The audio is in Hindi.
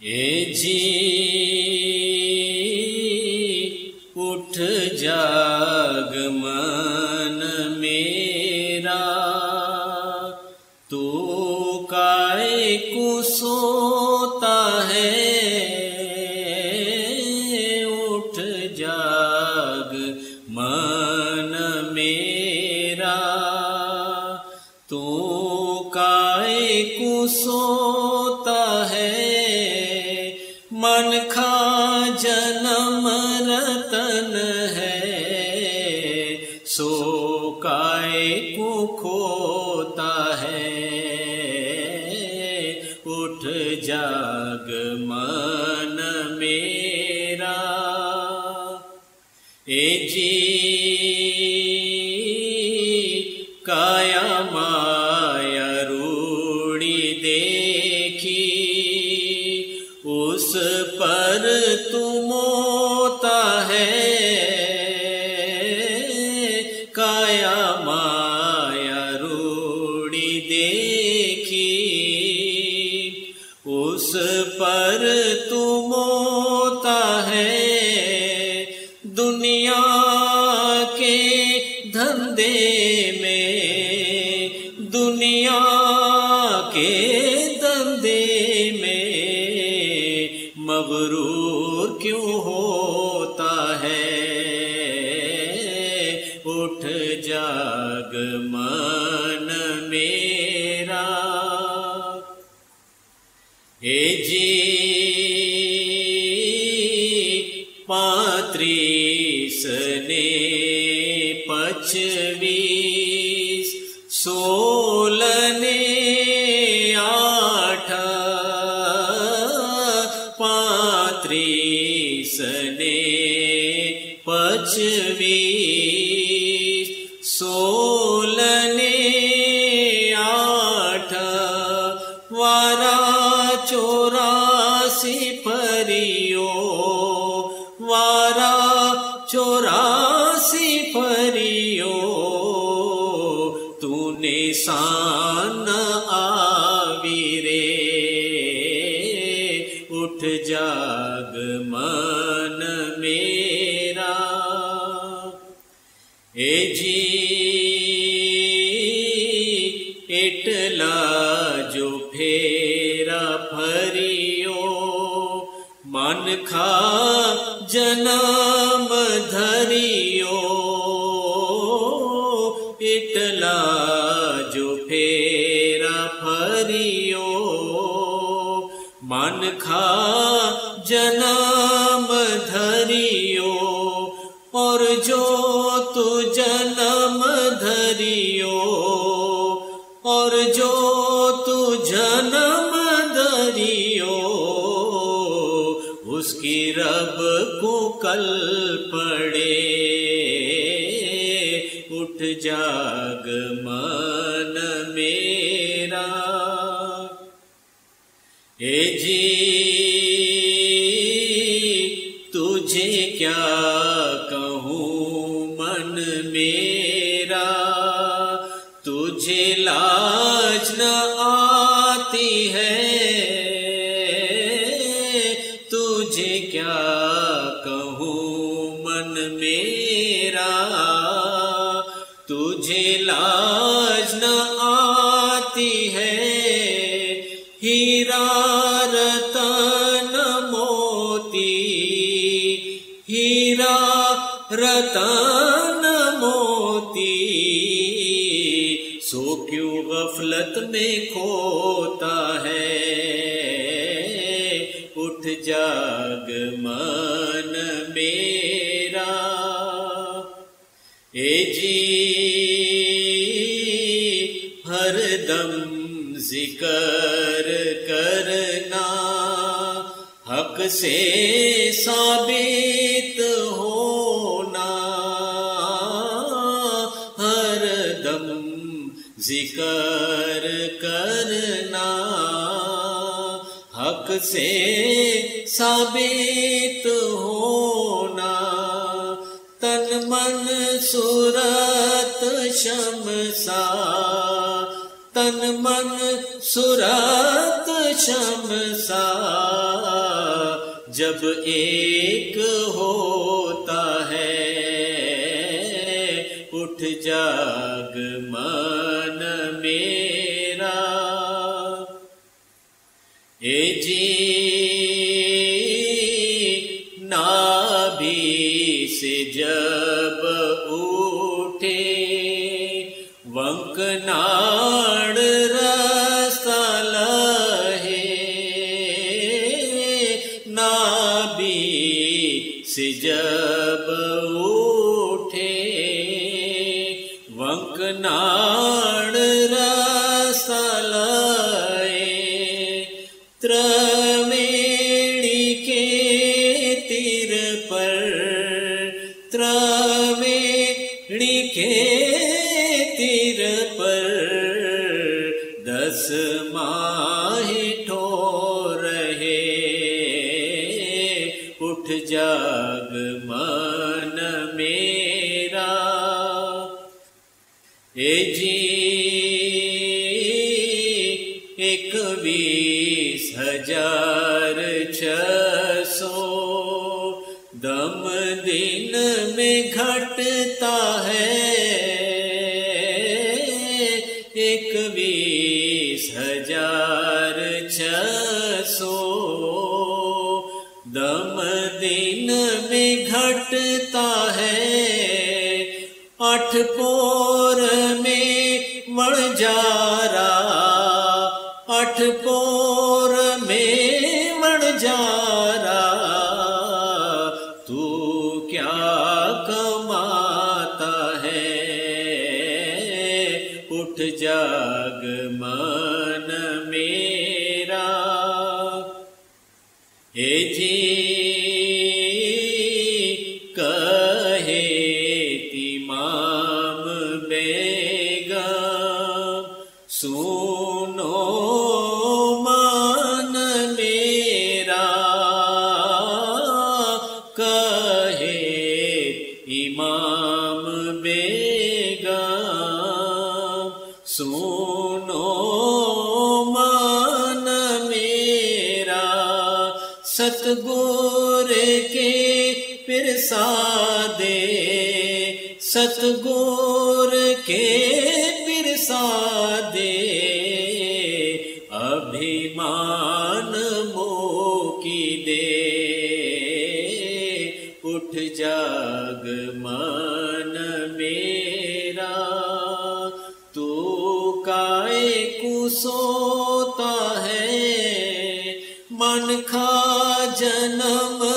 ए जी मन खा जन्म रतन है, सो काय को खोता है। उठ जाग मन मेरा, ए जी तमो जाग मन मेरा। हे जी पात्रीस ने पचवीस सोलने आठ। पात्रीस ने पचवीस सोलने आठ, वारा चौरासी परियो, वारा चौरासी परियो, तूने उठ जाग मन मेरा, ए जी खा जनम धरियो इटला जो फेरा फरियो। मन खा, जन्म धरियो और जो तू जनम धरियो और जो तू जन्म रब को कल पड़े, उठ जाग मन मेरा। ए जी, तुझे क्या कहूँ मन मेरा? तुझे लाज न आती है तुझे लाज न आती है हीरा रतन मोती हीरा रतन मोती। सो क्यों गफलत में खोता है, उठ जाग मन मेरा हरदम ज़िक्र करना, हक से साबित होना। हरदम ज़िक्र करना, हक से साबित होना। तन मन सूरत शमसा तन मन सुरत शमसा। जब एक होता है, उठ जाग मन मेरा। ए जी, नाभि से जब उठे वंकनाड़ त्रवेणी के तीर पर त्रवेणी के तीर पर दस माह ठो रहे उठ जाग मन बीस हज़ार सौ दम दिन में घटता है। एक बीस हज़ार सौ दम दिन में घटता है। अठ पोर में मणजारा अठ पोर में रहा तू क्या कमाता है? उठ जाग मन मेरा। ए जी सतगुर के पिरसादे सतगुर के पिरसादे अभिमान मोकी दे। उठ जाग मन मेरा, तू काय मन खा जन्म